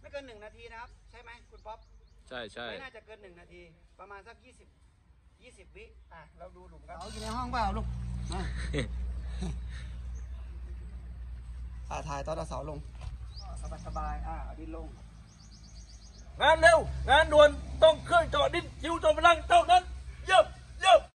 ไม่เกินหนึ่งนาทีนะครับ ใช่ไหมคุณป๊อปใช่ใช่ไม่น่าจะเกินหนึ่งนาที ประมาณสักยี่สิบยี่สิบวิอะเราดูหลุมกันเอาอยู่ในห้องเปล่าลูกอ่าถ่ายตอนเอสาลงสบายสบายอ่าดินลง งานเร็ว งานด่วน